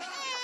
hey!